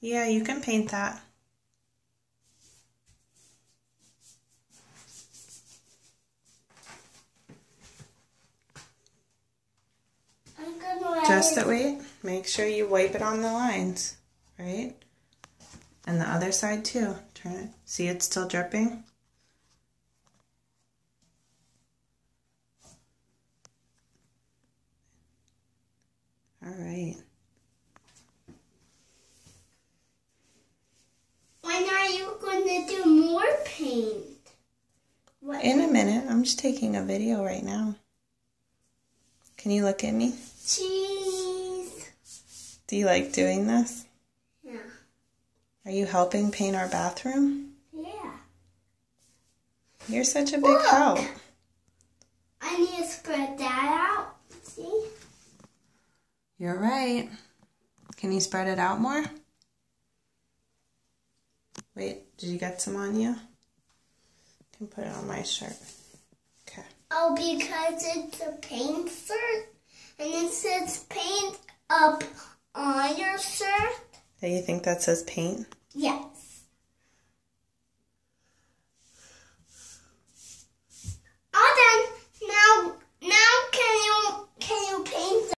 Yeah, you can paint that. Just that wait. Make sure you wipe it on the lines, right? And the other side too. Turn it. See it's still dripping? All right. When are you gonna do more paint? What? In a minute. I'm just taking a video right now. Can you look at me? Cheese. Do you like doing this? Yeah. Are you helping paint our bathroom? Yeah. You're such a big Look. help. I need to spread that out. See? You're right. Can you spread it out more? Wait, did you get some on you? Can put it on my shirt. Okay. Oh, because it's a paint shirt and it says paint up on your shirt? Do you think that says paint? Yes.